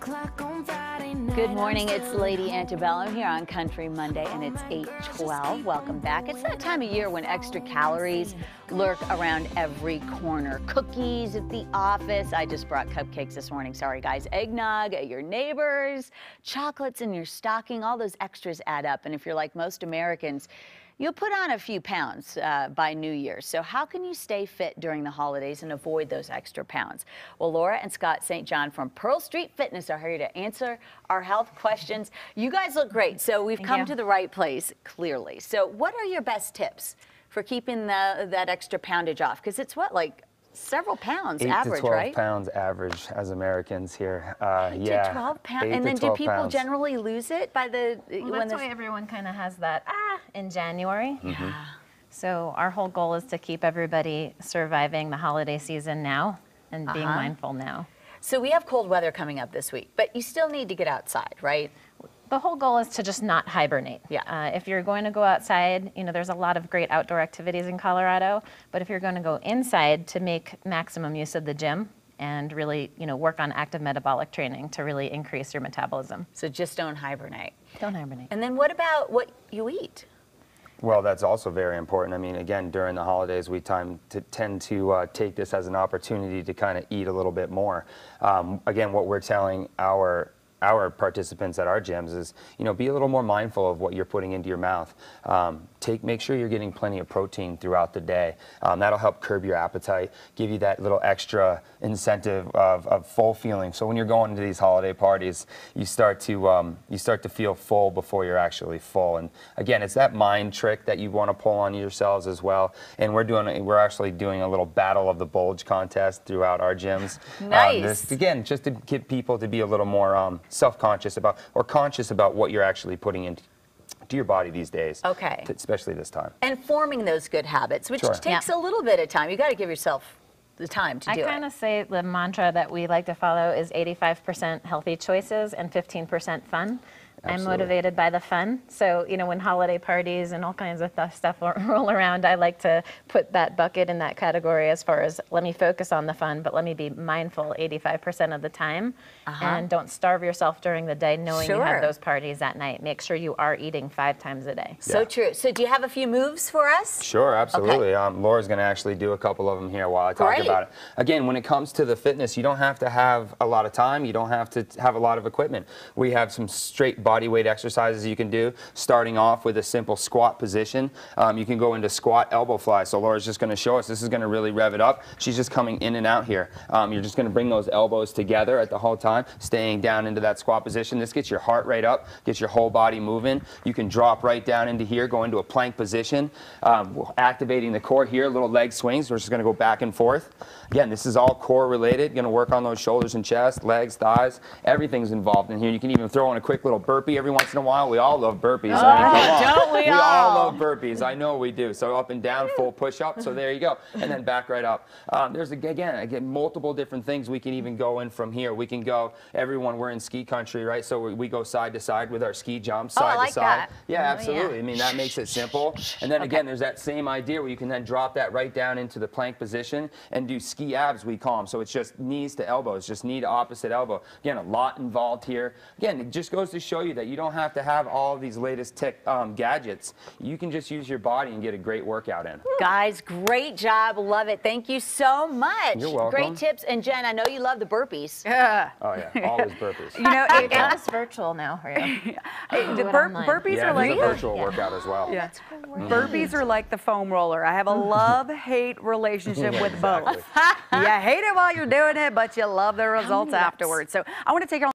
Good morning, it's Lady Antebellum here on Country Monday and it's 812. Welcome back. It's that time of year when extra calories lurk around every corner. Cookies at the office. I just brought cupcakes this morning. Sorry guys. Eggnog at your neighbors, chocolates in your stocking. All those extras add up. And if you're like most Americans, You'll put on a few pounds uh, by New Year's. So how can you stay fit during the holidays and avoid those extra pounds? Well, Laura and Scott St. John from Pearl Street Fitness are here to answer our health questions. You guys look great. So we've Thank come you. to the right place, clearly. So what are your best tips for keeping the, that extra poundage off? Because it's what, like several pounds Eight average, to 12 right? pounds average as Americans here. Uh, Eight yeah, to 12 pounds. eight And then do people pounds. generally lose it by the, Well, when that's why everyone kind of has that ah in January. Mm-hmm. So our whole goal is to keep everybody surviving the holiday season now and being Uh-huh. mindful now. So we have cold weather coming up this week, but you still need to get outside, right? The whole goal is to just not hibernate. Yeah. Uh, if you're going to go outside, you know, there's a lot of great outdoor activities in Colorado, but if you're going to go inside to make maximum use of the gym and really, you know, work on active metabolic training to really increase your metabolism. So just don't hibernate. Don't hibernate. And then what about what you eat? Well, that's also very important. I mean, again, during the holidays, we time to tend to uh, take this as an opportunity to kind of eat a little bit more. Um, again, what we're telling our our participants at our gyms is, you know, be a little more mindful of what you're putting into your mouth. Um, take, make sure you're getting plenty of protein throughout the day. Um, that'll help curb your appetite, give you that little extra incentive of, of full feeling. So when you're going to these holiday parties, you start to um, you start to feel full before you're actually full. And again, it's that mind trick that you want to pull on yourselves as well. And we're doing we're actually doing a little battle of the bulge contest throughout our gyms. Um, Nice. this- again, just to get people to be a little more um, self-conscious about or conscious about what you're actually putting into to your body these days. Okay. t- Especially this time. And forming those good habits, which Sure. takes Yeah. a little bit of time. You got to give yourself the time to I do kind of say the mantra that we like to follow is 85% healthy choices and 15% fun. I'm motivated by the fun. So, you know, when holiday parties and all kinds of stuff roll around, I like to put that bucket in that category as far as let me focus on the fun, but let me be mindful 85% of the time. And don't starve yourself during the day knowing you Uh-huh. Have those parties at night. Make sure you are eating five times a day. So true. So do you have a few moves for us? Sure, absolutely. Um, Laura's going to actually do a couple of them here while I talk Great. about it. Again, when it comes to the fitness, you don't have to have a lot of time. You don't have to have a lot of equipment. We have some straight body weight exercises you can do, starting off with a simple squat position. Um, you can go into squat elbow fly. So Laura's just going to show us. This is going to really rev it up. She's just coming in and out here. Um, you're just going to bring those elbows together at the whole time, staying down into that squat position. This gets your heart rate up, gets your whole body moving. You can drop right down into here, go into a plank position, um, activating the core here, little leg swings. We're just going to go back and forth. Again, this is all core related. Going to work on those shoulders and chest, legs, thighs. Everything's involved in here. You can even throw in a quick little burpee every once in a while. We all love burpees. I mean, oh, on. don't we all all? Burpees. I know we do. So up and down, full push up. So there you go. And then back right up. Um, there's again, again, multiple different things we can even go in from here. We can go. Everyone, we're in ski country, right? So we, we go side to side with our ski jumps, Oh, side like to side. that. Yeah, Oh, yeah. absolutely. I mean, that makes it simple. And then again, there's that same idea where you can then drop that right down into the plank position and do ski abs, we call them. So it's just knees to elbows, just knee to opposite elbow. Again, a lot involved here. Again, it just goes to show you that you don't have to have all these latest tech um, gadgets. You can just use your body and get a great workout in. Guys, great job. Love it. Thank you so much. You're welcome. Great tips. And Jen, I know you love the burpees. Yeah. Oh yeah, always burpees. You know, it, And it's virtual now for you. the bur- online. burpees Yeah, are there's like a virtual workout as well. yeah. burpees are like the foam roller. I have a love-hate relationship Yeah, with both. you hate it while you're doing it, but you love the results afterwards. So I want to take it on.